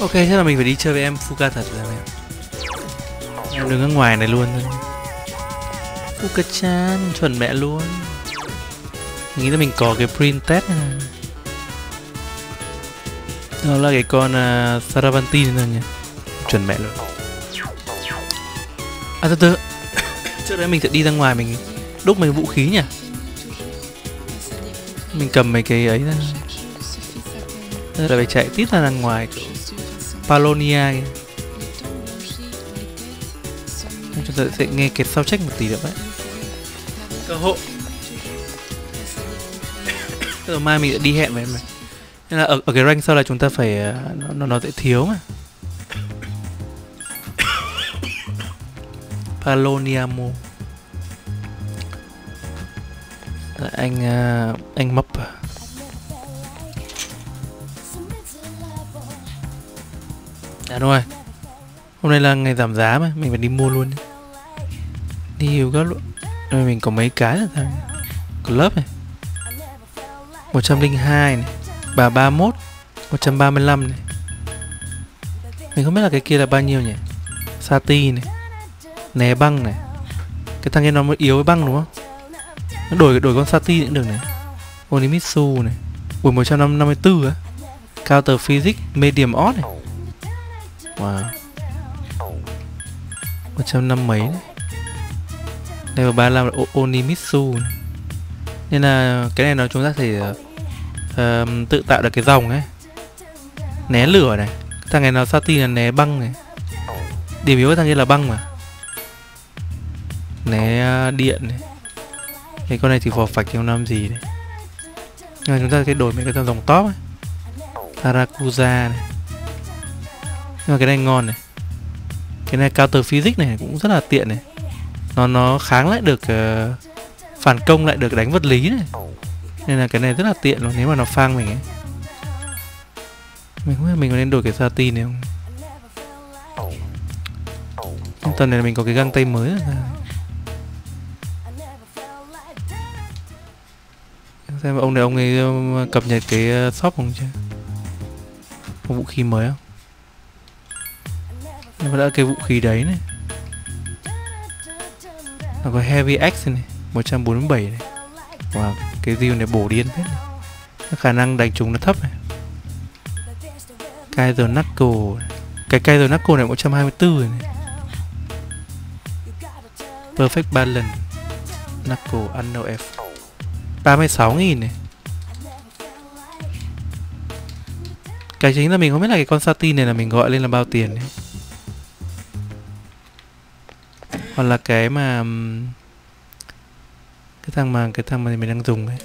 Ok, thế là mình phải đi chơi với em Fuka thật rồi em Em đứng ở ngoài này luôn thôi. Fuka-chan, chuẩn mẹ luôn. Mình nghĩ là mình có cái print test này. Đó là cái con uh, Saravanti này nhỉ Chuẩn mẹ luôn. À từ từ. Trước đấy mình sẽ đi ra ngoài mình đúc mấy vũ khí nhỉ? Mình cầm mấy cái ấy ra. Rồi phải chạy tít ra ngoài. kiểu Palonia Chúng ta sẽ nghe cái sao trách một tí nữa đấy Cơ hội. Rồi mai mình sẽ đi hẹn với em này. Nên là ở, ở cái rank sau là chúng ta phải Nó, nó, nó sẽ thiếu mà. Paloniamo anh uh, anh mập à Dạ đúng rồi. Hôm nay là ngày giảm giá mà, Mình phải đi mua luôn Đi hiểu gấp luôn. Rồi mình có mấy cái là sao Club này. 102 này. 331 135 này. Mình không biết là cái kia là bao nhiêu nhỉ? Sati này. Né băng này. Cái thằng kia nó mới yếu với băng đúng không? Nó đổi đổi con Sati cũng được này. Onimitsu này. Ui 154 á. Counter Physics Medium Odd này. Wow. 150 mấy này. Level 35 là Onimitsu. Nên là cái này nó chúng ta thể uh, ờ, tự tạo được cái dòng ấy. Né lửa này. Thằng này nó Sati là né băng này. Điểm yếu của thằng kia là băng mà. Né ờ, điện này. Cái con này thì vỏ phạch trong năm gì này Nhưng mà chúng ta sẽ đổi mấy cái dòng top ấy. Tarakuza này nhưng mà cái này ngon này. Cái này counter physics này cũng rất là tiện này. Nó nó kháng lại được uh, phản công lại được đánh vật lý này. Nên là cái này rất là tiện luôn nếu mà nó phang mình ấy. Mình không biết mình có nên đổi cái sati này không? Tuần này là mình có cái găng tay mới rồi xem ông này ông ấy ờ, cập nhật cái ờ, shop không chưa? Có vũ khí mới không? Nhưng mà đã cái vũ khí đấy này. Nó có Heavy Axe này 147 này. Và Wow, cái diêu này bổ điên hết này. Khả năng đánh trúng nó thấp này. Kaiser Knuckle Cái Kaiser Knuckle này 124 rồi này. Perfect Balance. Knuckle Unknown F. 36.000 này. Cái chính là mình không biết là cái con Satin này là mình gọi lên là bao tiền này hoặc là cái mà cái thằng mà, cái thằng mà mình đang dùng đấy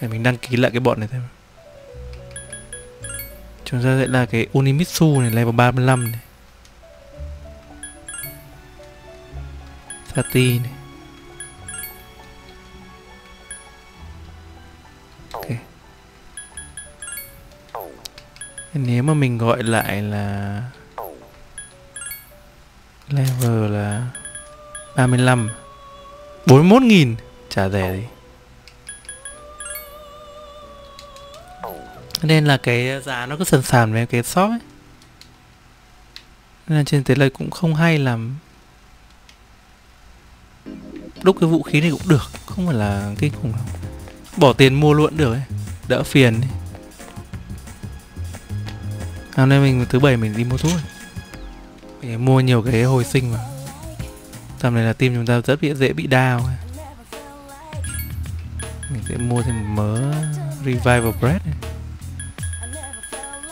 để mình đăng ký lại cái bọn này thôi chúng ta sẽ là cái Unimitsu này, level 35 này. Sati này. Okay. nếu mà mình gọi lại là Level là 35 41.000 Chả rẻ gì. Nên là cái giá nó cứ sần sàn với cái shop ấy. Nên là trên thế này cũng không hay làm. Đúc cái vũ khí này cũng được, Không phải là kinh khủng lắm. Bỏ tiền mua luôn được ấy, Đỡ phiền ấy. Hôm nay mình thứ bảy mình đi mua thuốc ấy để mua nhiều cái hồi sinh mà. Tầm này là team chúng ta rất bị dễ bị đau mình sẽ mua thêm mớ revival bread này.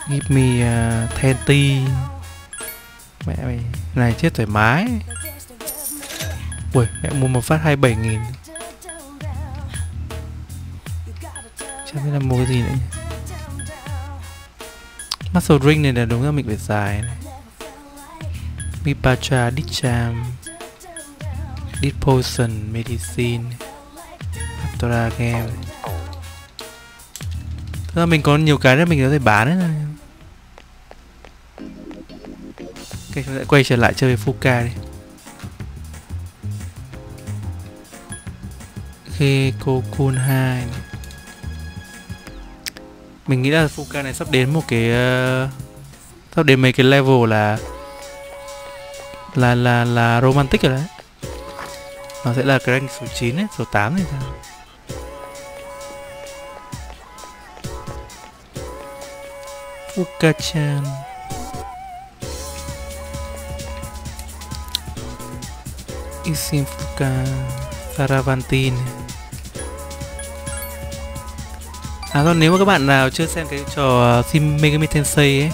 give me à, uh, twenty mẹ mày này chết thoải mái. Ui mẹ mua một phát hai bảy nghìn. Chẳng biết là mua cái gì nữa nhỉ. Muscle drink này là đúng là mình phải xài này. Mipacha, Dicham, Dit Potion, Medicine, Atora Game Thực ra mình có nhiều cái để mình có thể bán đấy rồi Ok, chúng ta quay trở lại chơi với Fuka đi. Khi Kokun 2 này. mình nghĩ là Fuka này sắp đến một cái uh, sắp đến mấy cái level là là là là romantic rồi đấy. Nó sẽ là cái rank số 9 ấy, số 8 thì sao? Fuka-chan Isim Fuka Saravantin À thôi nếu mà các bạn nào chưa xem cái trò ờ, Sim Megami Tensei ấy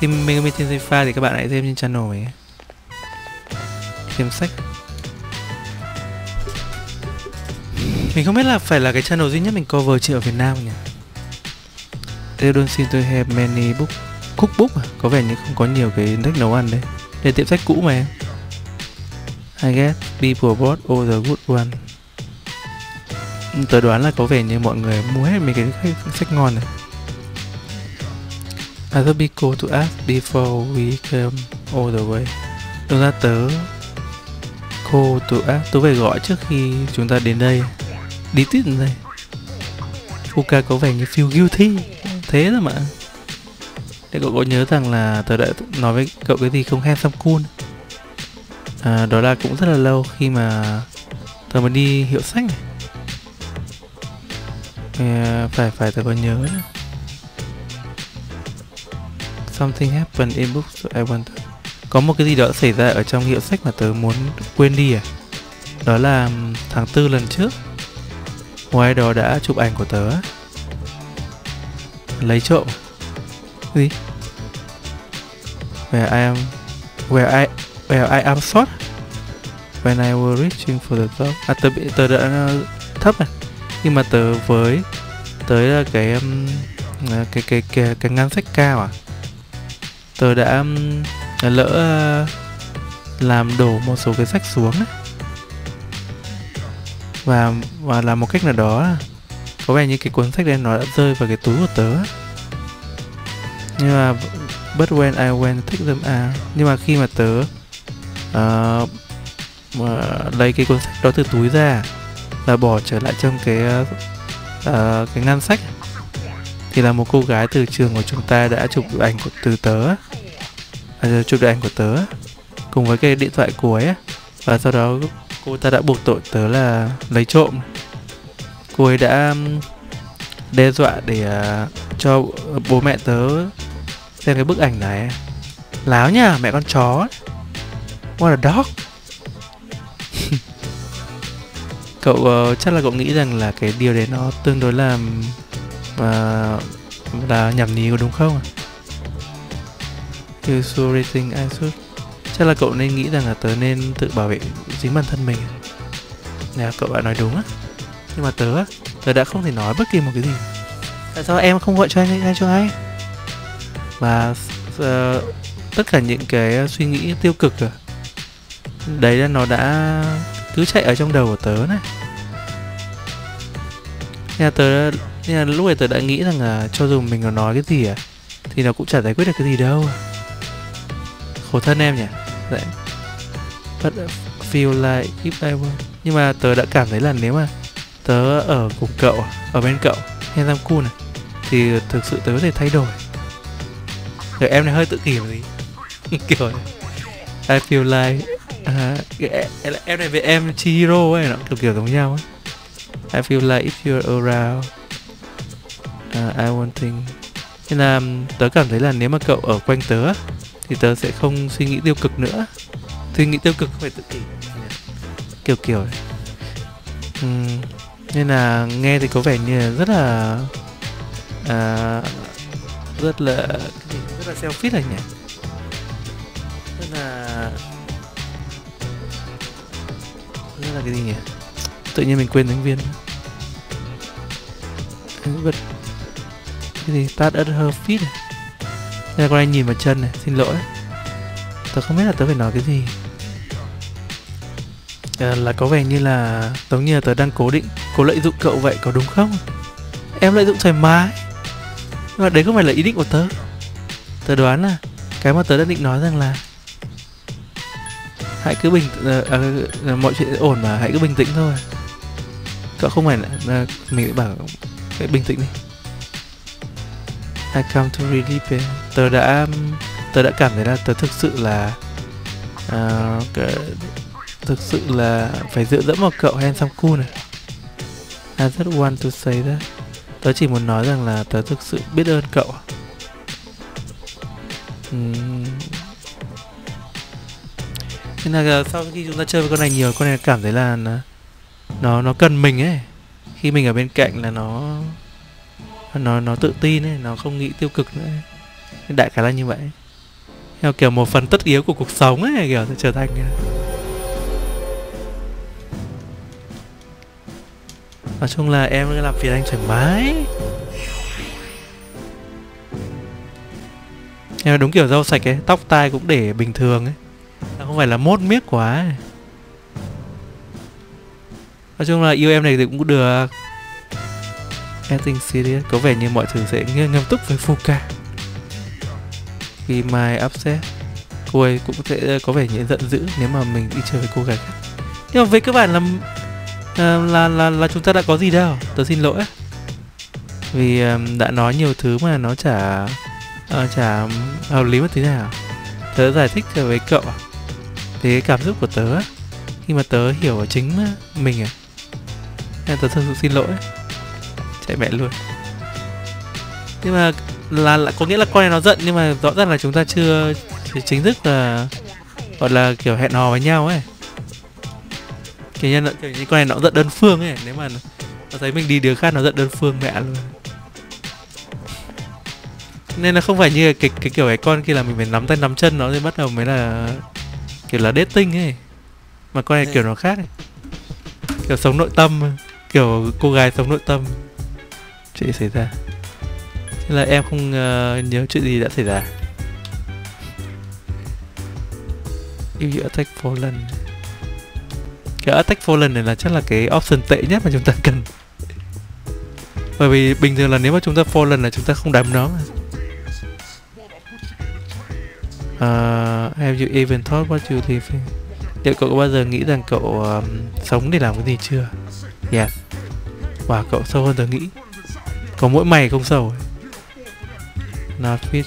Sim Megami Tensei 5 thì các bạn hãy xem trên channel ấy Xem sách. Mình không biết là phải là cái channel duy nhất mình cover chị ở Việt Nam nhỉ? They don't seem to have many book Cookbook à? Có vẻ như không có nhiều cái cách nấu ăn đấy. Đây tiệm sách cũ mà. Em I guess people bought all the good one. Tớ đoán là có vẻ như mọi người mua hết mấy cái sách ngon này. I thought be cool to ask before we came all the way. Đúng ra tớ cô tôi á tôi phải gọi trước khi chúng ta đến đây. Đi tít đến đây. Fuka có vẻ như feel guilty. Thế thôi mà. Để cậu có nhớ rằng là tớ đã nói với cậu cái gì không? Handsome cool. À, Đó là cũng rất là lâu khi mà tớ mới đi hiệu sách này. À, Phải phải tớ có nhớ. Something happened in books I want có một cái gì đó xảy ra ở trong hiệu sách mà tớ muốn quên đi à? Đó là tháng tư lần trước Ngoài đó đã chụp ảnh của tớ Lấy trộm. Gì? Where I am Where I Where I am short When I was reaching for the top. À tớ, bị, tớ đã ờ, thấp này Nhưng mà tớ với Tới là cái um, cái, cái, cái, cái, cái ngăn sách cao à. Tớ đã um, lỡ ờ, làm đổ một số cái sách xuống ấy. Và và làm một cách nào đó có vẻ như cái cuốn sách đen nó đã rơi vào cái túi của tớ. Nhưng mà but when I went to take them out nhưng mà khi mà tớ uh, mà lấy cái cuốn sách đó từ túi ra và bỏ trở lại trong cái uh, cái ngăn sách thì là một cô gái từ trường của chúng ta đã chụp ảnh của từ tớ. Ờ, chụp được ảnh của tớ cùng với cái điện thoại của ấy và sau đó cô ta đã buộc tội tớ là lấy trộm. Cô ấy đã đe dọa để à, cho bố mẹ tớ xem cái bức ảnh này. Láo nha mẹ con chó. What a dog. Cậu uh, chắc là cậu nghĩ rằng là cái điều đấy nó tương đối là uh, là nhảm nhí có đúng không You so Asus, chắc là cậu nên nghĩ rằng là tớ nên tự bảo vệ chính bản thân mình. Nè cậu bạn nói đúng á. Nhưng mà tớ tớ đã không thể nói bất kỳ một cái gì. Tại sao em không gọi cho anh hay cho anh và uh, ờ, tất cả những cái suy nghĩ tiêu cực à đấy là nó đã cứ chạy ở trong đầu của tớ này. Nhà tớ nhà lúc này tớ đã nghĩ rằng là cho dù mình có nói cái gì à thì nó cũng chả giải quyết được cái gì đâu khổ thân em nhỉ? Đấy. But feel like if I were. Nhưng mà tớ đã cảm thấy là nếu mà Tớ ở cùng cậu Ở bên cậu Handsome cool này Thì thực sự tớ có thể thay đổi. Rồi em này hơi tự kỷ một tí. Kiểu này I feel like uh, Em này về em Chihiro ấy Nó kiểu kiểu giống nhau ấy. I feel like if you're around uh, I want thing Nên là tớ cảm thấy là nếu mà cậu ở quanh tớ thì tớ sẽ không suy nghĩ tiêu cực nữa. Suy nghĩ tiêu cực không phải tự kỷ. Kiểu kiểu này. Uhm, nên là nghe thì có vẻ như là rất là à, rất là rất là selfish này nhỉ? Rất là rất là cái gì nhỉ? Tự nhiên mình quên thành viên. Vật cái gì? Start at her feet này đây là con anh nhìn vào chân này, xin lỗi. Tớ không biết là tớ phải nói cái gì. À, Là có vẻ như là giống như là tớ đang cố định Cố lợi dụng cậu vậy có đúng không? Em lợi dụng thoải mái. Nhưng mà đấy không phải là ý định của tớ. Tớ đoán là Cái mà tớ đã định nói rằng là Hãy cứ bình à, à, Mọi chuyện ổn mà hãy cứ bình tĩnh thôi. Cậu không phải là, à, Mình bảo Hãy bình tĩnh đi. I come to really be tớ đã tớ đã cảm thấy là tớ thực sự là ờ, uh, cái, thực sự là phải dựa dẫm vào cậu handsome cool này. I just want to say that. Tớ chỉ muốn nói rằng là tớ thực sự biết ơn cậu. Uhm. nên là sau khi chúng ta chơi với con này nhiều con này cảm thấy là nó nó cần mình ấy. Khi mình ở bên cạnh là nó nó nó tự tin ấy nó không nghĩ tiêu cực nữa đại khái là như vậy. Theo kiểu một phần tất yếu của cuộc sống ấy, kiểu sẽ trở thành à. nói chung là em làm phiền anh thoải mái. Em đúng kiểu rau sạch ấy, tóc tai cũng để bình thường ấy. Không phải là mốt miết quá ấy. nói chung là yêu em này thì cũng được. Acting serious, có vẻ như mọi thứ sẽ nghiêm túc với Fuka. Vì Mai upset Cô ấy cũng sẽ ờ, có vẻ như giận dữ nếu mà mình đi chơi với cô gái khác. Nhưng mà với các bạn là là, là là là chúng ta đã có gì đâu Tớ xin lỗi. Vì um, đã nói nhiều thứ mà nó chả uh, chả hợp lý một tí nào. Tớ giải thích cho với cậu à, Thì cái cảm xúc của tớ Khi mà tớ hiểu ở chính mình à Nên tớ thật sự xin lỗi. Chạy mẹ luôn. Nhưng mà là, là có nghĩa là con này nó giận nhưng mà rõ ràng là chúng ta chưa chính thức là gọi là kiểu hẹn hò với nhau ấy. Kiểu như, kiểu như con này nó giận đơn phương ấy nếu mà nó thấy mình đi đường khác nó giận đơn phương mẹ luôn. Nên là không phải như cái cái kiểu cái con kia là mình phải nắm tay nắm chân nó thì bắt đầu mới là kiểu là dating ấy. Mà con này kiểu nó khác ấy. kiểu sống nội tâm kiểu cô gái sống nội tâm. Chuyện xảy ra Thế là em không uh, nhớ chuyện gì đã xảy ra. If you attack fallen. Cái attack fallen này là chắc là cái option tệ nhất mà chúng ta cần. Bởi vì bình thường là nếu mà chúng ta fallen là chúng ta không đấm nó uh, Have you even thought what you live Liệu cậu có bao giờ nghĩ rằng cậu um, sống để làm cái gì chưa? Yes. Wow, cậu sâu hơn tớ nghĩ. Có mỗi mày không sầu ấy fit.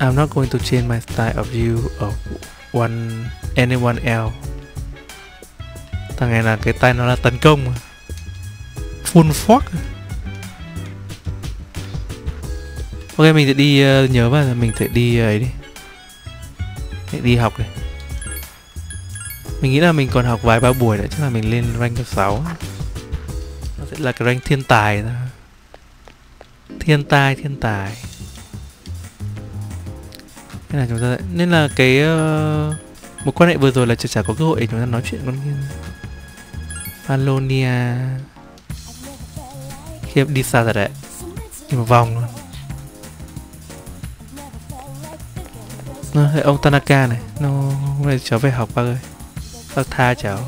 I'm not going to change my style of view of one anyone else. Thằng này là cái tay nó là tấn công mà. Full fork à? Ok mình sẽ đi uh, nhớ vào là mình sẽ đi uh, ấy đi. Để đi học này Mình nghĩ là mình còn học vài ba buổi nữa Chắc là mình lên rank 6 Nó sẽ là cái rank thiên tài thôi thiên tài thiên tài. Nên là chúng ta nên là cái ờ, uh, một quan hệ vừa rồi là chả, chả có cơ hội để chúng ta nói chuyện con kia Palonia khi đi xa rồi đấy đi một vòng luôn. Nó ông Tanaka này nó hôm nay cháu về học bác ơi bác tha cháu.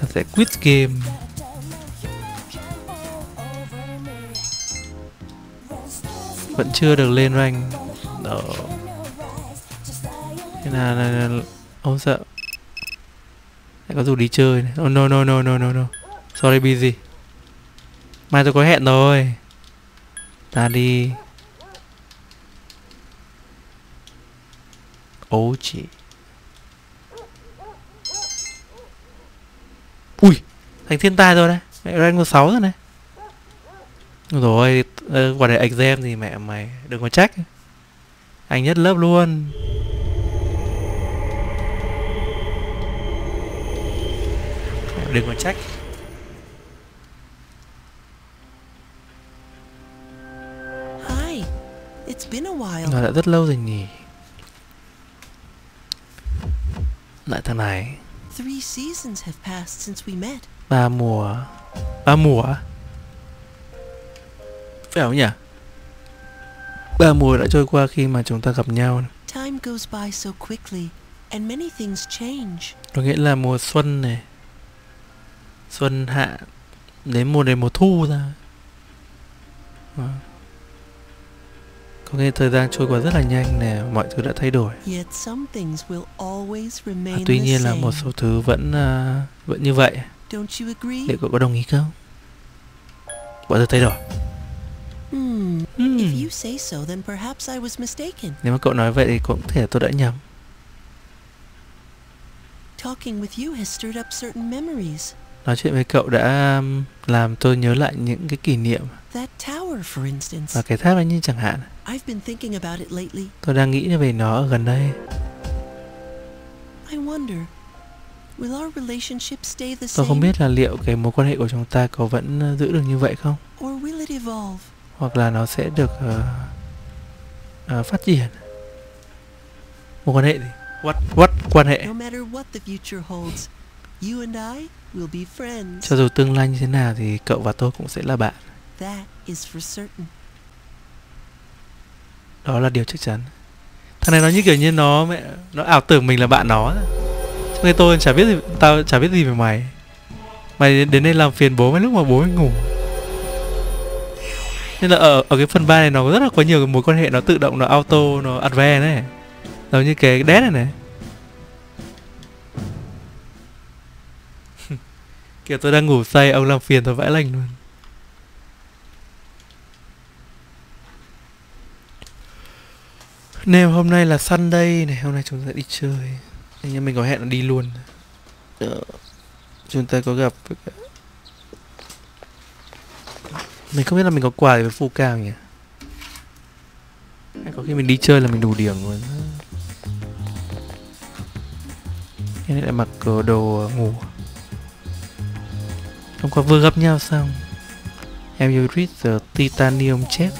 Ta sẽ quit game. Vẫn chưa được lên rank. Đó. Thế là, là, là ông sợ. Lại có dù đi chơi này. Oh, no no no no no no. Sorry busy mai tôi có hẹn rồi. Ta đi. Ố chị. Ui Thành thiên tai rồi đấy Rank 6 rồi này. Rồi Quả này exam thì mẹ mày Đừng có trách Anh nhất lớp luôn Đừng có trách Hi. It's been a while. Nó đã rất lâu rồi nhỉ Lại thằng này Three seasons have passed since we met. Ba mùa Ba mùa Phải không nhỉ? Ba mùa đã trôi qua khi mà chúng ta gặp nhau. Time goes by so quickly, and many things change. Có nghĩa là mùa xuân này Xuân hạ Đến mùa đến mùa thu ra. À. Có nghĩa thời gian trôi qua rất là nhanh nè Mọi thứ đã thay đổi. Yet some things will always remain à, Tuy nhiên là một số thứ vẫn uh, vẫn như vậy. Liệu cậu có đồng ý không? Bọn tôi thấy rồi Hmm. Hmm. If you say so, then perhaps I was mistaken. nếu mà cậu nói vậy thì cũng có thể tôi đã nhầm Talking with you has stirred up certain memories. nói chuyện với cậu đã um, làm tôi nhớ lại những cái kỷ niệm That tower, for instance. và cái tháp ấy như chẳng hạn I've been thinking about it lately. tôi đang nghĩ về nó ở gần đây I wonder, will our relationship stay the tôi same? không biết là liệu cái mối quan hệ của chúng ta có vẫn uh, giữ được như vậy không Or will it evolve? Hoặc là nó sẽ được uh, uh, phát triển. Mối quan hệ gì? What? What quan hệ? No matter what the future holds, you and I will be friends. cho dù tương lai như thế nào thì cậu và tôi cũng sẽ là bạn. That is for certain. đó là điều chắc chắn. Thằng này nó như kiểu như nó mẹ nó ảo tưởng mình là bạn nó nên tôi chả biết gì tao chả biết gì về mày. Mày đến đây làm phiền bố mấy lúc mà bố mày ngủ nên là ở ở cái phần 3 này nó rất là có nhiều cái mối quan hệ nó tự động nó auto nó advance này giống như cái dead này này kiểu tôi đang ngủ say ông làm phiền tôi vãi lành luôn Nếu hôm nay là Sunday này, hôm nay chúng ta đi chơi. Anh em mình có hẹn là đi luôn. Dạ. Chúng ta có gặp mình không biết là mình có quà gì với Phu Cao nhỉ? Hay có khi mình đi chơi là mình đủ điểm luôn. Cái này lại mặc đồ ngủ. Hôm qua vừa gặp nhau xong. Em yêu read the titanium chest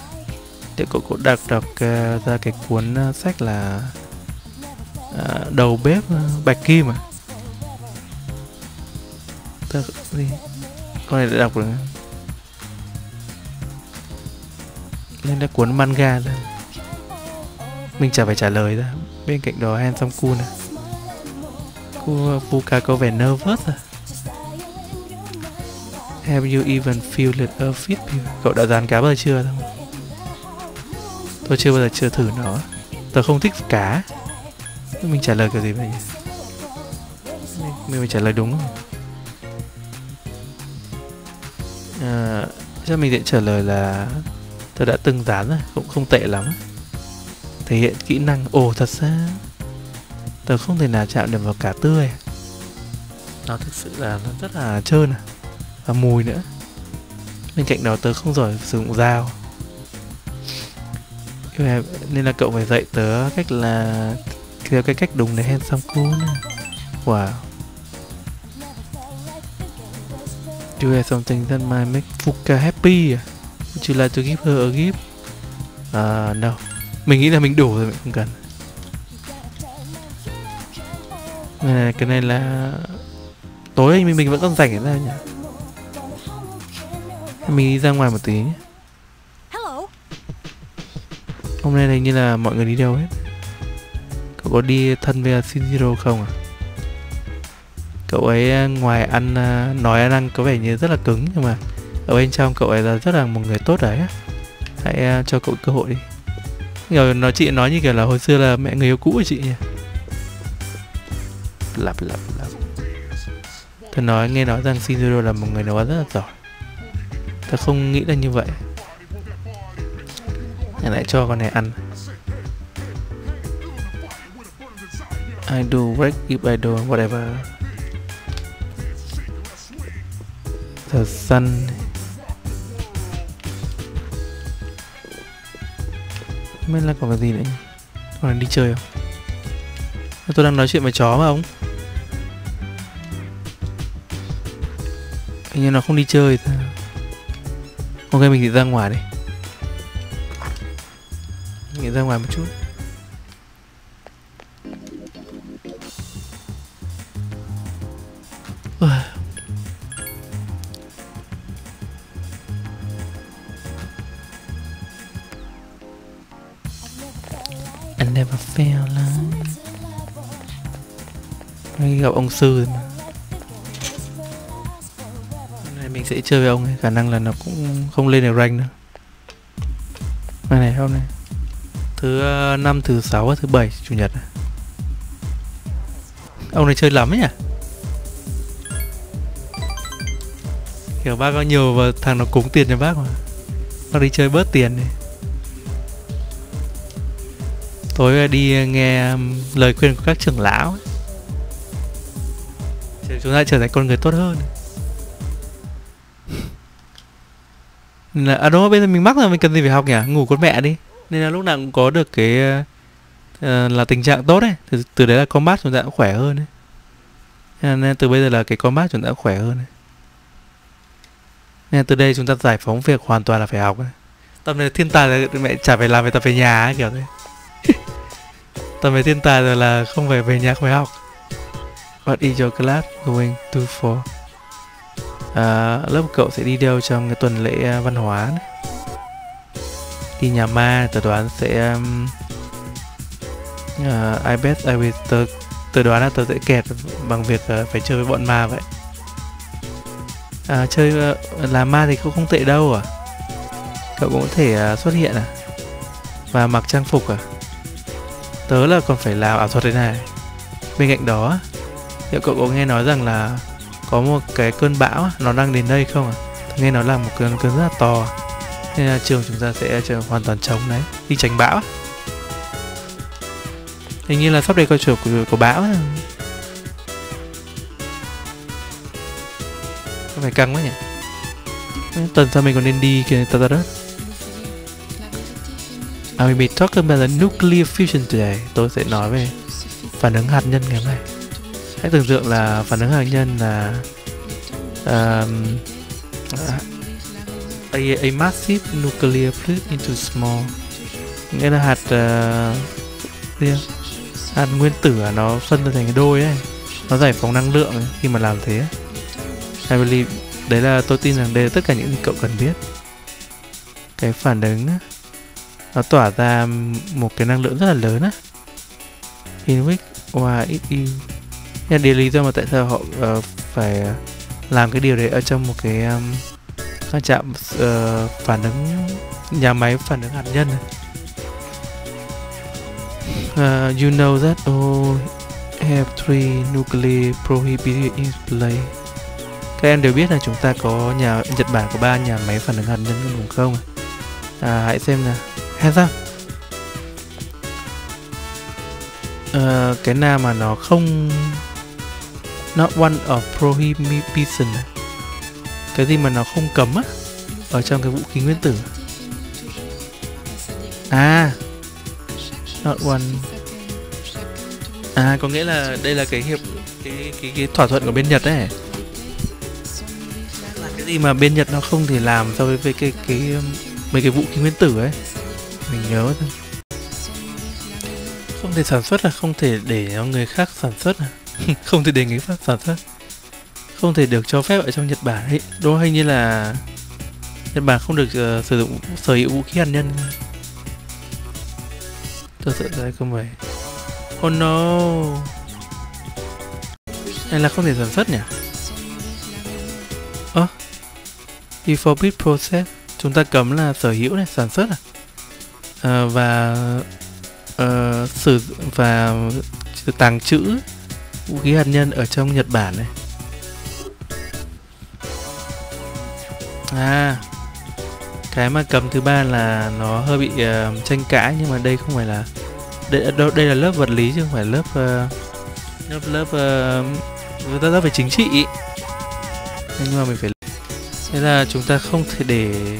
để cậu cũng đọc đọc uh, ra cái cuốn uh, sách là uh, đầu bếp uh, bạch kim à Tớ, gì con này đã đọc rồi nên đã cuốn manga ra mình chả phải trả lời ra bên cạnh đó handsome cool này cô Puka có vẻ nervous à Have you even feel it a fit? Cậu đã dán cá bao giờ chưa không? Tôi chưa bao giờ chưa thử nó Tôi không thích cá Mình trả lời kiểu gì vậy? Mình phải trả lời đúng không? À, chắc mình sẽ trả lời là Tôi đã từng dán rồi Cũng không tệ lắm Thể hiện kỹ năng, Ồ, thật ra tớ không thể nào chạm được vào cả tươi Nó thực sự là nó rất là trơn à Và mùi nữa Bên cạnh đó tớ không giỏi sử dụng dao nên là cậu phải dạy tớ cách là, theo cái cách đúng để hen xong cú nè Wow. Do you have something that might make Fuka happy? à? Would you like to give her a gift? À, uh, no. Mình nghĩ là mình đủ rồi, mình không cần. Cái này, cái này là tối mình mình vẫn còn rảnh ra nhỉ? Mình đi ra ngoài một tí nhé. Hôm nay hình như là mọi người đi đâu hết Cậu có đi thân với Shinjiro không à? Cậu ấy à, ngoài ăn à, nói ăn ăn có vẻ như rất là cứng nhưng mà ở bên trong cậu ấy là rất là một người tốt đấy. Hãy à, cho cậu cơ hội đi. Rồi nói chị nói như kiểu là hồi xưa là mẹ người yêu cũ của chị nhỉ? Lặp lặp lặp. Tôi nói nghe nói rằng Shinjiro là một người nấu ăn rất là giỏi. Tôi không nghĩ là như vậy. Này lại cho con này ăn I do work if I do whatever The sun Không là còn cái gì nữa? Còn đi chơi không? Tôi đang nói chuyện với chó mà ông Hình như nó không đi chơi ta. Ok, mình thì ra ngoài đi Nghĩ ra ngoài một chút ông sư. Mà Hôm nay mình sẽ chơi với ông ấy Khả năng là nó cũng không lên được rank nữa. Này này hôm nay. Thứ uh, năm, thứ sáu, thứ bảy, chủ nhật? Ông này chơi lắm ấy nhỉ? Kiểu bác có nhiều và thằng nó cúng tiền cho bác mà. Bác đi chơi bớt tiền đi. Tối ờ, đi ờ, nghe lời khuyên của các trưởng lão ấy. Chúng ta trở thành con người tốt hơn. Là à đúng rồi bây giờ mình mắc rồi mình cần gì phải học nhỉ? Ngủ con mẹ đi. Nên là lúc nào cũng có được cái uh, là tình trạng tốt đấy từ, từ đấy là combat chúng ta cũng khỏe hơn đấy nên, nên từ bây giờ là cái combat chúng ta cũng khỏe hơn đấy nên từ đây chúng ta giải phóng việc hoàn toàn là phải học đấy tầm này thiên tài là mẹ chả phải làm về tập về nhà ấy, kiểu thế. Tầm này thiên tài rồi là không phải về nhà không phải học. What is your class going to for? À, lớp của cậu sẽ đi đâu trong cái tuần lễ à, văn hóa này? Đi nhà ma, tớ đoán sẽ um, uh, I bet I will tớ, tớ đoán là tớ sẽ kẹt bằng việc uh, phải chơi với bọn ma vậy. À, chơi uh, làm ma thì cũng không tệ đâu à? Cậu cũng có thể uh, xuất hiện à? Và mặc trang phục à? Tớ là còn phải làm ảo thuật thế này. Bên cạnh đó liệu cậu có nghe nói rằng là có một cái cơn bão nó đang đến đây không à nghe nói là một cơn cơn rất là to nên là trường chúng ta sẽ trường hoàn toàn trống đấy đi tránh bão hình như là sắp đây coi chiều của, của bão ấy. có phải căng quá nhỉ tuần sau mình còn nên đi kìa ta ta đất I à, will be talking about the nuclear fusion today. Tôi sẽ nói về phản ứng hạt nhân ngày hôm nay. Hãy tưởng tượng là phản ứng hạt nhân là um, a, a massive nuclear split into small. Nghĩa là hạt uh, hạt nguyên tử à, nó phân ra thành cái đôi ấy. Nó giải phóng năng lượng ấy, khi mà làm thế I believe đấy là tôi tin rằng đây là tất cả những gì cậu cần biết. Cái phản ứng nó tỏa ra một cái năng lượng rất là lớn á. In which why it is là điều lý do mà tại sao họ uh, phải làm cái điều đấy ở trong một cái um, chạm uh, phản ứng nhà máy phản ứng hạt nhân này. Uh, you know that all have three nuclear prohibited in play. Các em đều biết là chúng ta có nhà Nhật Bản có ba nhà máy phản ứng hạt nhân đúng không? À, hãy xem nào. Hay sao? Uh, cái nào mà nó không not one of prohibition. Cái gì mà nó không cấm á ở trong cái vũ khí nguyên tử. À not one. À có nghĩa là đây là cái hiệp cái cái, cái thỏa thuận của bên Nhật đấy là cái gì mà bên Nhật nó không thể làm so với, với cái cái mấy cái vũ khí nguyên tử ấy? Mình nhớ thôi. Không thể sản xuất là không thể để cho người khác sản xuất à? không thể đề nghị pháp sản xuất không thể được cho phép ở trong Nhật Bản ấy. Đó hình như là Nhật Bản không được uh, sử dụng sở hữu vũ khí hạt nhân. Tôi sợ ra không phải oh no. Này là không thể sản xuất nhỉ? Ơ. Oh. the forbid process chúng ta cấm là sở hữu này sản xuất à? Uh, và uh, sử và tàng trữ vũ khí hạt nhân ở trong Nhật Bản này. À cái mà cầm thứ ba là nó hơi bị uh, tranh cãi nhưng mà đây không phải là đây, ờ, đâu đây là lớp vật lý chứ không phải lớp uh, lớp lớp uh, lớp về chính trị. Nhưng mà mình phải thế là chúng ta không thể để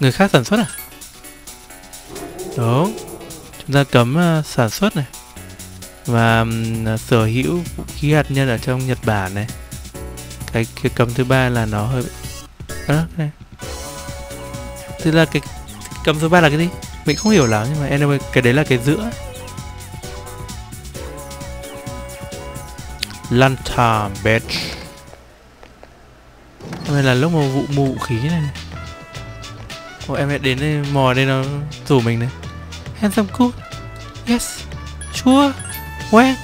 người khác sản xuất à? Đúng chúng ta cấm uh, sản xuất này và um, sở hữu vũ khí hạt nhân ở trong Nhật Bản này. Cái, cái cấm thứ ba là nó hơi à, này. thế là cái, cái cấm thứ ba là cái gì? Mình không hiểu lắm nhưng mà anyway cái đấy là cái giữa. Lantern Badge Đây là lúc mà vụ mù vũ khí này. Ô, em lại đến đây mò đây nó rủ mình này. Handsome cool. Yes. Sure. When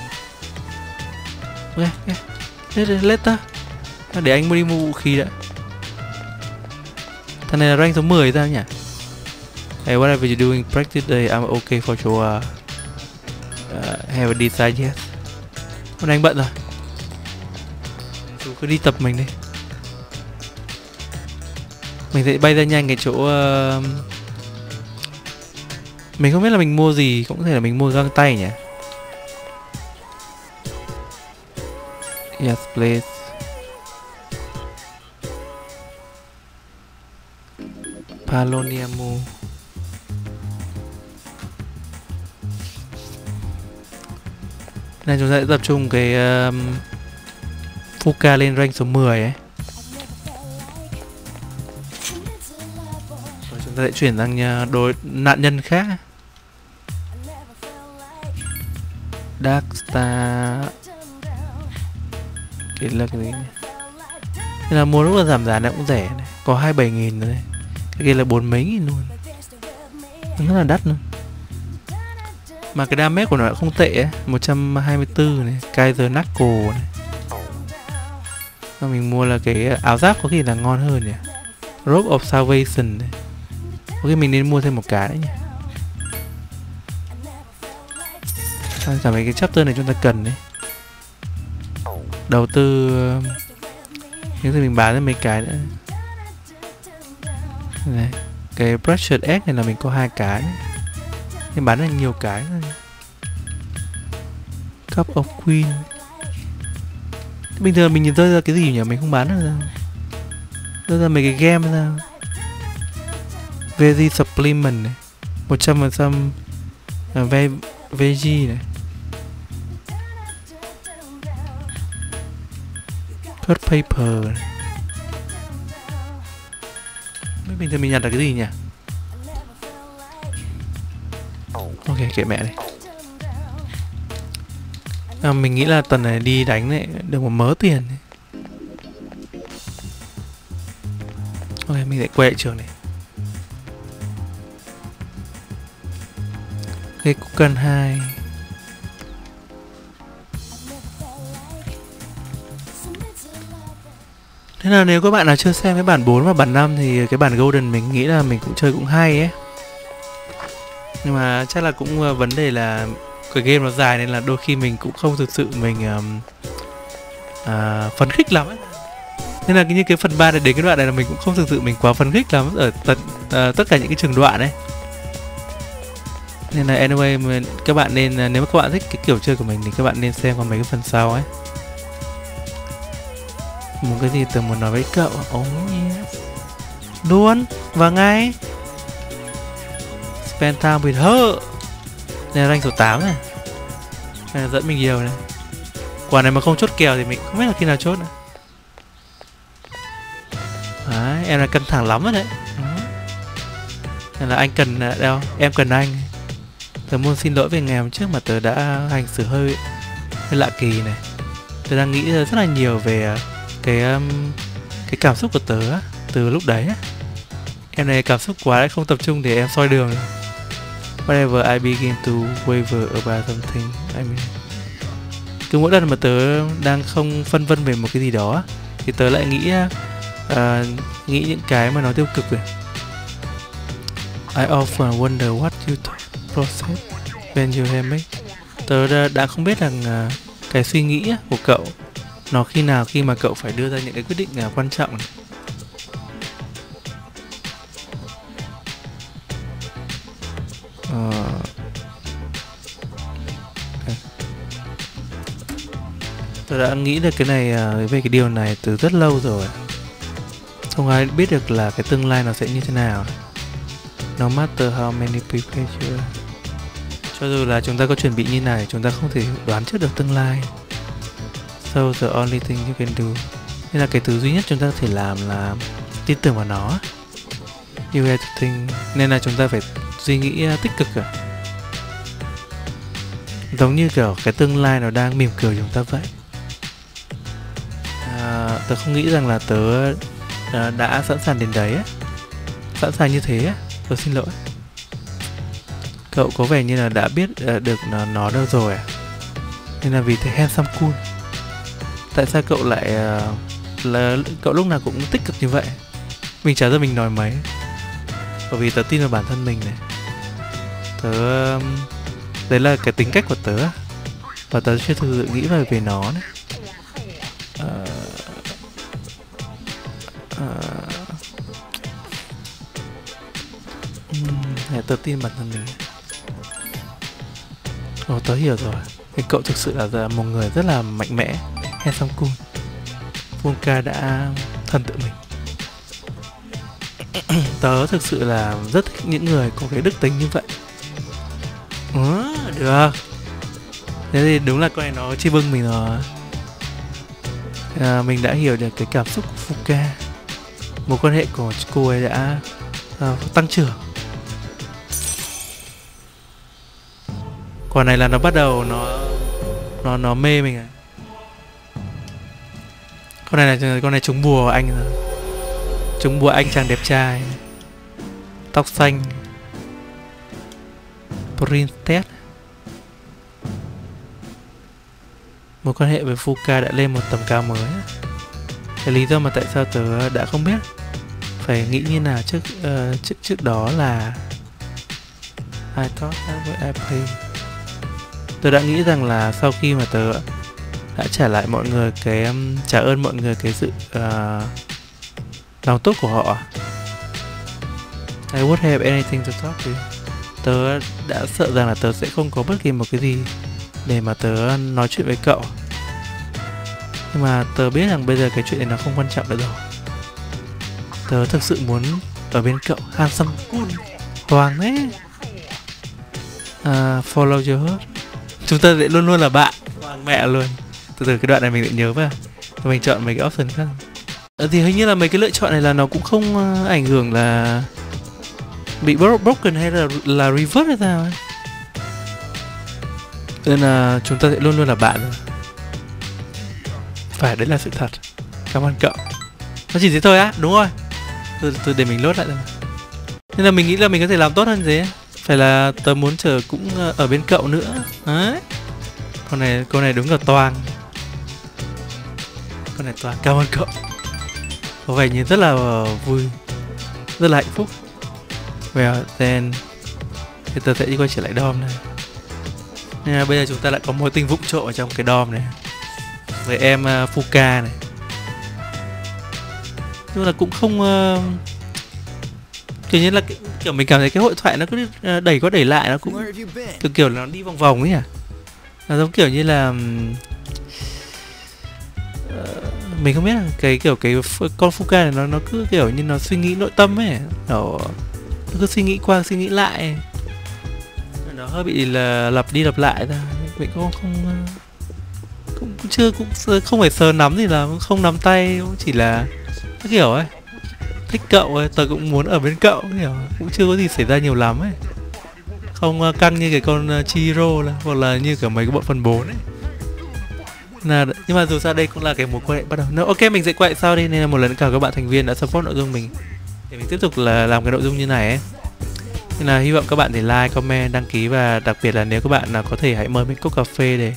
Ok, ok Let, Để anh mua đi mua vũ khí đã Thằng này là rank số 10 sao nhỉ Hey, whatever you're doing practice day, I'm okay for sure. Uh, have a decide yet. Hôm nay anh bận rồi. Chú cứ đi tập mình đi. mình sẽ bay ra nhanh cái chỗ uh, mình không biết là mình mua gì cũng có thể là mình mua găng tay nhỉ yes please. Paloniamu Nên chúng ta sẽ tập trung cái um, Fuka lên rank số 10 ấy. Rồi chúng ta sẽ chuyển sang à, đối nạn nhân khác. Dark cái là cái này. Nên là mua lúc là giảm giá này cũng rẻ này. Có 27 nghìn rồi đây Cái kia là bốn mấy nghìn luôn. Rất là đắt luôn. Mà cái damage của nó lại không tệ ấy. 124 này Kaiser Knuckle này. Mà mình mua là cái à, áo giáp có khi là ngon hơn nhỉ? Rope of Salvation này. Có khi mình nên mua thêm một cái đấy nhỉ? À, Cả mấy cái chapter này chúng ta cần đấy. Đầu tư, Những thứ mình bán thì mấy cái nữa. Này cái Precious Egg này là mình có hai cái nhưng bán được nhiều cái thôi Cup of Queen. Bình thường mình nhìn rơi ra cái gì nhỉ? Mình không bán được ra Rơi ra mấy cái game ra. Veggie Supplement này. Một trăm phần trăm à, Veggie này. Third paper Mấy bình thường mình nhặt được cái gì nhỉ? Ok kệ mẹ đi à, Mình nghĩ là tuần này đi đánh này được một mớ tiền này. Ok mình lại quay lại trường này Ok, Cookan 2 Thế nếu các bạn nào chưa xem cái bản 4 và bản 5 thì cái bản Golden mình nghĩ là mình cũng chơi cũng hay ấy. Nhưng mà chắc là cũng ờ, vấn đề là cái game nó dài nên là đôi khi mình cũng không thực sự mình um, uh, phấn khích lắm ấy. Nên là như cái phần 3 này đến cái đoạn này là mình cũng không thực sự mình quá phấn khích lắm ở tận uh, tất cả những cái trường đoạn ấy. Nên là anyway mình, các bạn nên ờ, nếu mà các bạn thích cái kiểu chơi của mình thì các bạn nên xem qua mấy cái phần sau ấy. Muốn cái gì từ muốn nói với cậu? Oh yeah Luôn Và ngay. Spend time with her. Này rank số 8 này. Này dẫn mình nhiều này. Quả này mà không chốt kèo thì mình không biết là khi nào chốt nữa. Đấy, em là căng thẳng lắm rồi đấy. Nên là anh cần à, đeo đâu Em cần anh. Tớ muốn xin lỗi về ngày hôm trước mà tớ đã hành xử hơi hơi lạ kỳ này. Tớ đang nghĩ rất là nhiều về à, cái um, cái cảm xúc của tớ từ lúc đấy em này cảm xúc quá không tập trung để em soi đường whenever I begin to waver about something I mean cứ mỗi lần mà tớ đang không phân vân về một cái gì đó thì tớ lại nghĩ uh, nghĩ những cái mà nó tiêu cực rồi I often wonder what you process when you have make tớ đã, đã không biết rằng uh, cái suy nghĩ của cậu nó khi nào khi mà cậu phải đưa ra những cái quyết định uh, quan trọng này. Ờ... Tôi đã nghĩ được cái này uh, về cái điều này từ rất lâu rồi Không ai biết được là cái tương lai nó sẽ như thế nào No matter how many people chưa. Cho dù là chúng ta có chuẩn bị như này Chúng ta không thể đoán trước được tương lai So the only thing you can do. Nên là cái thứ duy nhất chúng ta có thể làm là tin tưởng vào nó. You have to think. Nên là chúng ta phải suy nghĩ à, tích cực à Giống như kiểu cái tương lai nó đang mỉm cười chúng ta vậy. À, Tớ không nghĩ rằng là tớ à, đã sẵn sàng đến đấy á. Sẵn sàng như thế á. Tớ xin lỗi. Cậu có vẻ như là đã biết à, được nó, nó đâu rồi à Nên là vì thế handsome cool tại sao cậu lại uh, là cậu lúc nào cũng tích cực như vậy? Mình trả ra mình nói mấy. Bởi vì tớ tin vào bản thân mình này. Tớ um, đấy là cái tính cách của tớ. Và tớ chưa thực sự nghĩ về về nó này. Uh, uh, tớ tin bản thân mình. Ồ tớ hiểu rồi. Cái cậu thực sự là, là một người rất là mạnh mẽ. Handsome cool ca đã thần tượng mình. Tớ thực sự là rất thích những người có cái đức tính như vậy. Ừ, Được. Thế thì đúng là con này nó chi bưng mình rồi. À, Mình đã hiểu được cái cảm xúc của Fuka Mối quan hệ của cô ấy đã uh, tăng trưởng. Quả này là nó bắt đầu nó nó nó mê mình à? Con này là con này trúng bùa anh rồi. Trúng bùa anh chàng đẹp trai. Tóc xanh. Princess. Mối quan hệ với Fuka đã lên một tầm cao mới. Cái lý do mà tại sao tớ đã không biết. Phải nghĩ như nào trước uh, trước trước đó là I thought that would I pay Tớ đã nghĩ rằng là sau khi mà tớ đã trả lại mọi người cái um, trả ơn mọi người cái sự uh, lòng tốt của họ à? I would have anything to talk to Tớ đã sợ rằng là tớ sẽ không có bất kỳ một cái gì để mà tớ nói chuyện với cậu. Nhưng mà tớ biết rằng bây giờ cái chuyện này nó không quan trọng nữa rồi. Tớ thực sự muốn ở bên cậu handsome cool Hoàng ấy. Uh, Follow your heart. Chúng ta sẽ luôn luôn là bạn. Hoàng mẹ luôn từ từ cái đoạn này mình lại nhớ vào. Mình chọn mấy cái option khác. À, thì hình như là mấy cái lựa chọn này là nó cũng không uh, ảnh hưởng là bị broken hay là là reverse hay sao ấy. Nên là chúng ta sẽ luôn luôn là bạn rồi phải đấy là sự thật. Cảm ơn cậu. Nó chỉ thế thôi á đúng rồi. Từ từ để mình lốt lại rồi nên là mình nghĩ là mình có thể làm tốt hơn thế. Phải là tớ muốn chờ cũng ờ, ở bên cậu nữa. Đấy. Con này con này đúng là toàn con này toang cảm ơn cậu. Có vẻ như rất là vui. Rất là hạnh phúc. Well then thì tớ sẽ đi quay trở lại dom này. Nên là bây giờ chúng ta lại có mối tình vụng trộm ở trong cái dom này. Với em uh, Fuka này. Nhưng là cũng không uh, kiểu như là kiểu mình cảm thấy cái hội thoại nó cứ ờ, đẩy qua đẩy lại nó cũng kiểu kiểu là nó đi vòng vòng ấy à nó giống kiểu như là Ờ, mình không biết là cái kiểu cái con Fuka này nó nó cứ kiểu như nó suy nghĩ nội tâm ấy nó, nó cứ suy nghĩ qua suy nghĩ lại. Nó hơi bị là lặp đi lặp lại ra mình cũng không cũng, cũng chưa cũng không phải sờ nắm gì là không nắm tay cũng chỉ là cái kiểu ấy thích cậu ấy tớ cũng muốn ở bên cậu hiểu cũng chưa có gì xảy ra nhiều lắm ấy. Không ờ, căng như cái con ờ, Chiro là hoặc là như cả mấy cái bộ phần 4 ấy là nhưng mà dù sao đây cũng là cái mối quan hệ bắt đầu. No, ok mình sẽ quay sau đi nên là một lần cả các bạn thành viên đã support nội dung mình. Để mình tiếp tục là làm cái nội dung như này ấy. Nên là hy vọng các bạn để like comment đăng ký và đặc biệt là nếu các bạn là có thể hãy mời mình cốc cà phê để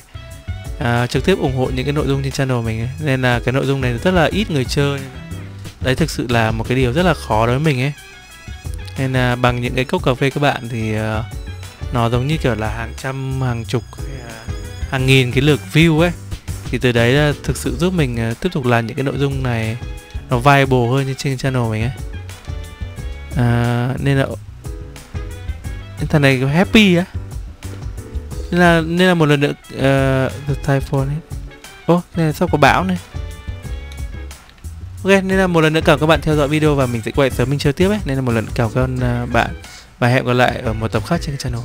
uh, trực tiếp ủng hộ những cái nội dung trên channel mình ấy. nên là cái nội dung này rất là ít người chơi. Đấy thực sự là một cái điều rất là khó đối với mình ấy. Nên là bằng những cái cốc cà phê các bạn thì uh, nó giống như kiểu là hàng trăm hàng chục hàng nghìn cái lượt view ấy thì từ đấy là thực sự giúp mình à, tiếp tục làm những cái nội dung này nó viable hơn trên channel mình ấy à, nên là thằng này happy á. Nên là nên là một lần nữa uh, the typhoon ấy. Ô oh, này sao có bão này. Ok, nên là một lần nữa cảm các bạn theo dõi video và mình sẽ quay sớm mình chơi tiếp ấy. Nên là một lần cảm ơn uh, bạn. Và hẹn gặp lại ở một tập khác trên channel.